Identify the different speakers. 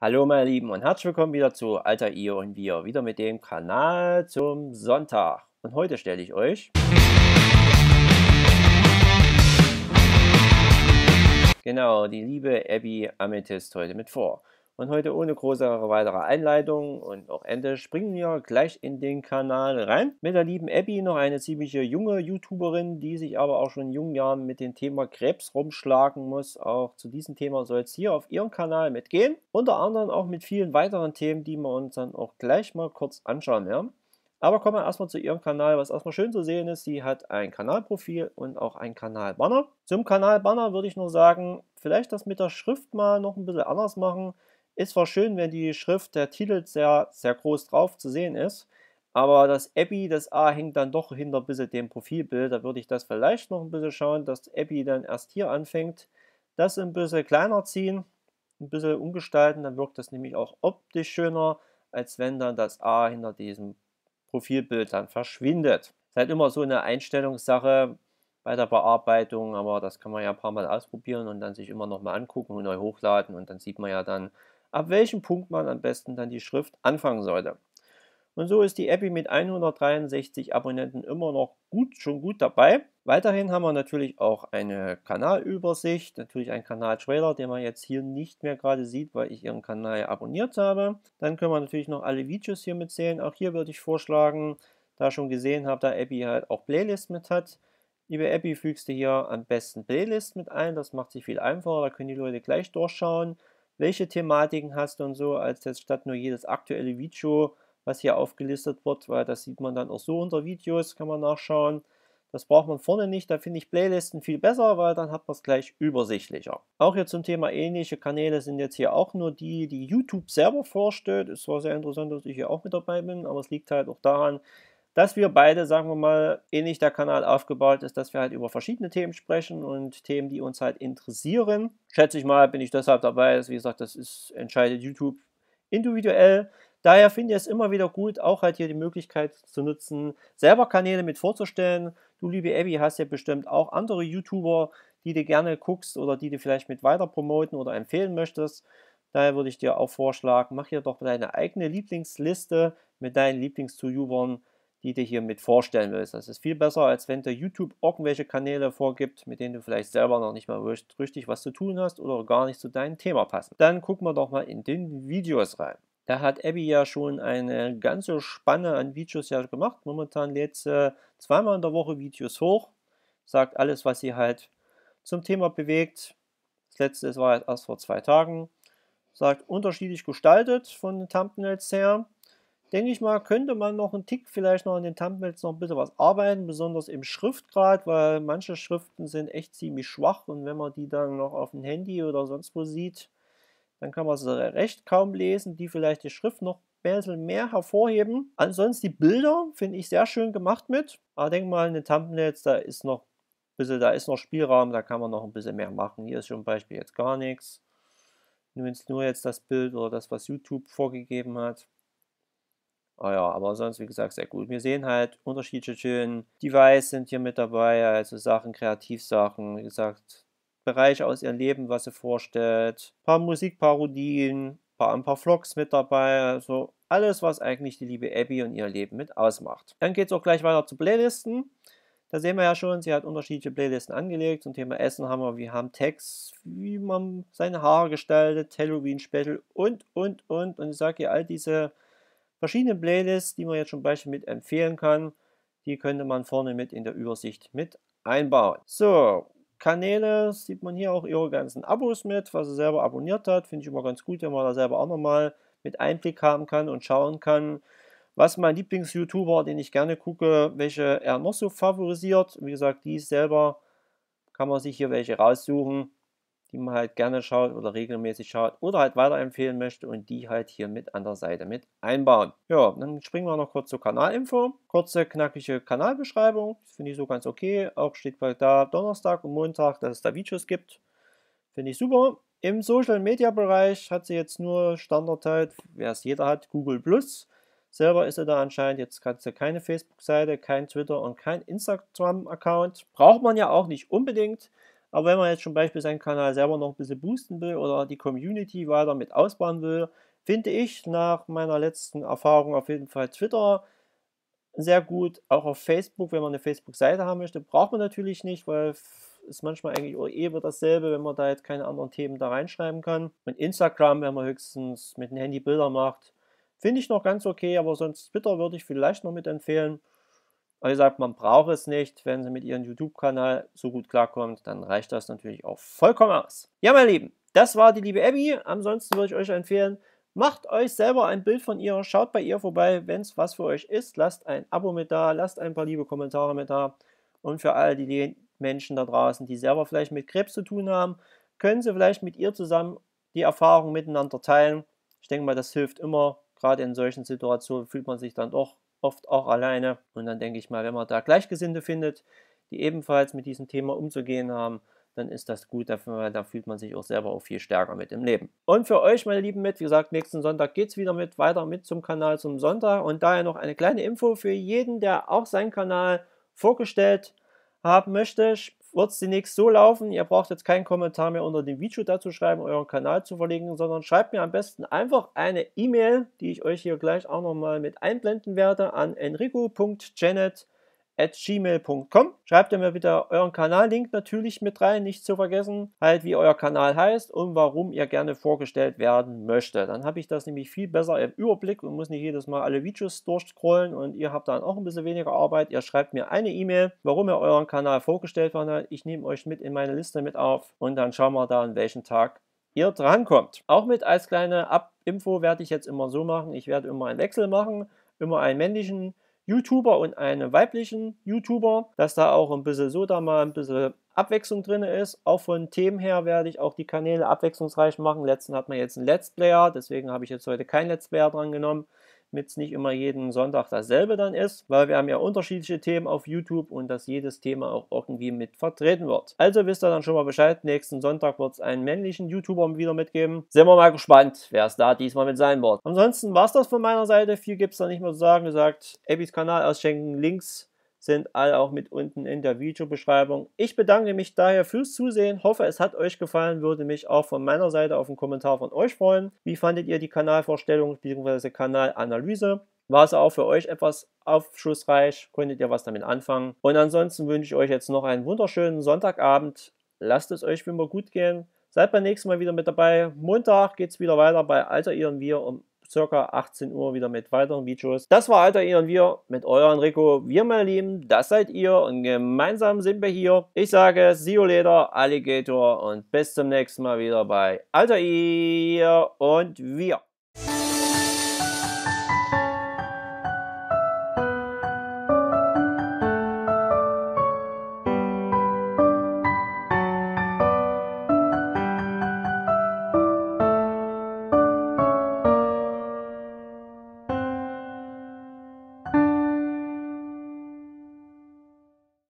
Speaker 1: Hallo meine Lieben und herzlich willkommen wieder zu Alter Ihr und Wir, wieder mit dem Kanal zum Sonntag. Und heute stelle ich euch genau die liebe Abby Amethyst heute mit vor. Und heute ohne große weitere Einleitung und auch Ende springen wir gleich in den Kanal rein. Mit der lieben Abby, noch eine ziemliche junge YouTuberin, die sich aber auch schon in jungen Jahren mit dem Thema Krebs rumschlagen muss. Auch zu diesem Thema soll es hier auf ihrem Kanal mitgehen. Unter anderem auch mit vielen weiteren Themen, die wir uns dann auch gleich mal kurz anschauen werden. Aber kommen wir erstmal zu ihrem Kanal. Was erstmal schön zu sehen ist, sie hat ein Kanalprofil und auch ein Kanalbanner. Zum Kanalbanner würde ich nur sagen, vielleicht das mit der Schrift mal noch ein bisschen anders machen. Ist zwar schön, wenn die Schrift, der Titel sehr, sehr groß drauf zu sehen ist, aber das Abby, das A hängt dann doch hinter ein bisschen dem Profilbild. Da würde ich das vielleicht noch ein bisschen schauen, dass Abby dann erst hier anfängt. Das ein bisschen kleiner ziehen, ein bisschen umgestalten, dann wirkt das nämlich auch optisch schöner, als wenn dann das A hinter diesem Profilbild dann verschwindet. Ist halt immer so eine Einstellungssache bei der Bearbeitung, aber das kann man ja ein paar Mal ausprobieren und dann sich immer noch mal angucken und neu hochladen und dann sieht man ja dann, ab welchem Punkt man am besten dann die Schrift anfangen sollte. Und so ist die Abby mit 163 Abonnenten immer noch gut, schon gut dabei. Weiterhin haben wir natürlich auch eine Kanalübersicht, natürlich einen Kanaltrailer, den man jetzt hier nicht mehr gerade sieht, weil ich ihren Kanal abonniert habe. Dann können wir natürlich noch alle Videos hier mitsehen. Auch hier würde ich vorschlagen, da schon gesehen habe, da Abby halt auch Playlist mit hat. Liebe Abby, fügst du hier am besten Playlist mit ein, das macht sich viel einfacher, da können die Leute gleich durchschauen welche Thematiken hast du und so, als jetzt statt nur jedes aktuelle Video, was hier aufgelistet wird, weil das sieht man dann auch so unter Videos, kann man nachschauen. Das braucht man vorne nicht, da finde ich Playlisten viel besser, weil dann hat man es gleich übersichtlicher. Auch hier zum Thema ähnliche Kanäle sind jetzt hier auch nur die, die YouTube selber vorstellt. Es war sehr interessant, dass ich hier auch mit dabei bin, aber es liegt halt auch daran, dass wir beide, sagen wir mal, ähnlich der Kanal aufgebaut ist, dass wir halt über verschiedene Themen sprechen und Themen, die uns halt interessieren. Schätze ich mal, bin ich deshalb dabei. Wie gesagt, das ist, entscheidet YouTube individuell. Daher finde ich es immer wieder gut, auch halt hier die Möglichkeit zu nutzen, selber Kanäle mit vorzustellen. Du, liebe Abby, hast ja bestimmt auch andere YouTuber, die du gerne guckst oder die du vielleicht mit weiter promoten oder empfehlen möchtest. Daher würde ich dir auch vorschlagen, mach hier doch deine eigene Lieblingsliste mit deinen Lieblings-YouTubern die du hier mit vorstellen willst. Das ist viel besser, als wenn dir YouTube irgendwelche Kanäle vorgibt, mit denen du vielleicht selber noch nicht mal richtig was zu tun hast oder gar nicht zu deinem Thema passen. Dann gucken wir doch mal in den Videos rein. Da hat Abby ja schon eine ganze Spanne an Videos ja gemacht. Momentan lädt sie zweimal in der Woche Videos hoch, sagt alles, was sie halt zum Thema bewegt. Das letzte war erst vor zwei Tagen. Sagt unterschiedlich gestaltet von den Thumbnails her denke ich mal, könnte man noch einen Tick vielleicht noch an den Thumbnails noch ein bisschen was arbeiten, besonders im Schriftgrad, weil manche Schriften sind echt ziemlich schwach und wenn man die dann noch auf dem Handy oder sonst wo sieht, dann kann man sie recht kaum lesen, die vielleicht die Schrift noch ein bisschen mehr hervorheben. Ansonsten die Bilder finde ich sehr schön gemacht mit, aber denke mal, in den Thumbnails, da ist noch bisschen, da ist noch Spielraum, da kann man noch ein bisschen mehr machen. Hier ist zum Beispiel jetzt gar nichts. Nur nur jetzt das Bild oder das, was YouTube vorgegeben hat. Oh ja, aber sonst, wie gesagt, sehr gut. Wir sehen halt unterschiedliche Device sind hier mit dabei, also Sachen, Kreativsachen, wie gesagt, Bereiche aus ihrem Leben, was sie vorstellt, ein paar Musikparodien, paar, ein paar Vlogs mit dabei, also alles, was eigentlich die liebe Abby und ihr Leben mit ausmacht. Dann geht es auch gleich weiter zu Playlisten. Da sehen wir ja schon, sie hat unterschiedliche Playlisten angelegt. Zum Thema Essen haben wir, wir haben Text, wie man seine Haare gestaltet, Halloween-Special und, und, und. Und ich sage ihr, all diese verschiedene Playlists, die man jetzt zum Beispiel mit empfehlen kann. Die könnte man vorne mit in der Übersicht mit einbauen. So, Kanäle sieht man hier auch ihre ganzen Abos mit, was er selber abonniert hat. Finde ich immer ganz gut, wenn man da selber auch nochmal mit Einblick haben kann und schauen kann, was mein Lieblings-YouTuber, den ich gerne gucke, welche er noch so favorisiert. Wie gesagt, die selber kann man sich hier welche raussuchen die man halt gerne schaut oder regelmäßig schaut oder halt weiterempfehlen möchte und die halt hier mit an der Seite mit einbauen. Ja, dann springen wir noch kurz zur Kanalinfo. Kurze, knackige Kanalbeschreibung. Finde ich so ganz okay. Auch steht bald da Donnerstag und Montag, dass es da Videos gibt. Finde ich super. Im Social Media Bereich hat sie jetzt nur Standard halt, wer es jeder hat, Google Plus. Selber ist er da anscheinend, jetzt hat sie keine Facebook-Seite, kein Twitter und kein Instagram-Account. Braucht man ja auch nicht unbedingt. Aber wenn man jetzt zum Beispiel seinen Kanal selber noch ein bisschen boosten will oder die Community weiter mit ausbauen will, finde ich nach meiner letzten Erfahrung auf jeden Fall Twitter sehr gut. Auch auf Facebook, wenn man eine Facebook-Seite haben möchte, braucht man natürlich nicht, weil ist manchmal eigentlich auch eh wieder dasselbe, wenn man da jetzt keine anderen Themen da reinschreiben kann. Und Instagram, wenn man höchstens mit dem Handy Bilder macht, finde ich noch ganz okay, aber sonst Twitter würde ich vielleicht noch mit empfehlen. Aber wie gesagt, man braucht es nicht. Wenn sie mit ihrem YouTube-Kanal so gut klarkommt, dann reicht das natürlich auch vollkommen aus. Ja, meine Lieben, das war die liebe Abby. Ansonsten würde ich euch empfehlen, macht euch selber ein Bild von ihr, schaut bei ihr vorbei, wenn es was für euch ist. Lasst ein Abo mit da, lasst ein paar liebe Kommentare mit da. Und für all die Menschen da draußen, die selber vielleicht mit Krebs zu tun haben, können sie vielleicht mit ihr zusammen die Erfahrung miteinander teilen. Ich denke mal, das hilft immer. Gerade in solchen Situationen fühlt man sich dann doch oft auch alleine. Und dann denke ich mal, wenn man da Gleichgesinnte findet, die ebenfalls mit diesem Thema umzugehen haben, dann ist das gut, dafür, da fühlt man sich auch selber auch viel stärker mit im Leben. Und für euch, meine Lieben, mit, wie gesagt, nächsten Sonntag geht es wieder mit, weiter mit zum Kanal zum Sonntag. Und daher noch eine kleine Info für jeden, der auch seinen Kanal vorgestellt haben möchte wird es demnächst so laufen, ihr braucht jetzt keinen Kommentar mehr unter dem Video dazu schreiben, euren Kanal zu verlinken, sondern schreibt mir am besten einfach eine E-Mail, die ich euch hier gleich auch nochmal mit einblenden werde, an enrico.janet at gmail.com. Schreibt mir bitte euren Kanallink natürlich mit rein, nicht zu vergessen, halt wie euer Kanal heißt und warum ihr gerne vorgestellt werden möchte. Dann habe ich das nämlich viel besser im Überblick und muss nicht jedes Mal alle Videos durchscrollen und ihr habt dann auch ein bisschen weniger Arbeit. Ihr schreibt mir eine E-Mail, warum ihr euren Kanal vorgestellt habt. Ich nehme euch mit in meine Liste mit auf und dann schauen wir da, an welchem Tag ihr drankommt. Auch mit als kleine Ab-Info werde ich jetzt immer so machen. Ich werde immer einen Wechsel machen, immer einen männlichen YouTuber und einen weiblichen YouTuber, dass da auch ein bisschen so da mal ein bisschen Abwechslung drin ist. Auch von Themen her werde ich auch die Kanäle abwechslungsreich machen. Letzten hat man jetzt einen Let's Player, deswegen habe ich jetzt heute keinen Let's Player dran genommen damit es nicht immer jeden Sonntag dasselbe dann ist, weil wir haben ja unterschiedliche Themen auf YouTube und dass jedes Thema auch irgendwie mit vertreten wird. Also wisst ihr dann schon mal Bescheid, nächsten Sonntag wird es einen männlichen YouTuber wieder mitgeben. Sind wir mal gespannt, wer es da diesmal mit sein wird. Ansonsten war es das von meiner Seite, viel gibt es da nicht mehr zu sagen. Wie gesagt, Abbys Kanal ausschenken, Links sind alle auch mit unten in der Videobeschreibung. Ich bedanke mich daher fürs Zusehen, hoffe es hat euch gefallen, würde mich auch von meiner Seite auf einen Kommentar von euch freuen. Wie fandet ihr die Kanalvorstellung bzw. Kanalanalyse? War es auch für euch etwas aufschlussreich? Konntet ihr was damit anfangen? Und ansonsten wünsche ich euch jetzt noch einen wunderschönen Sonntagabend. Lasst es euch wie immer gut gehen. Seid beim nächsten Mal wieder mit dabei. Montag geht es wieder weiter bei Alter Ihren Wir um circa 18 Uhr wieder mit weiteren Videos. Das war Alter ihr und wir mit euren Rico. Wir, meine Lieben, das seid ihr und gemeinsam sind wir hier. Ich sage see you later, Alligator und bis zum nächsten Mal wieder bei Alter ihr und wir.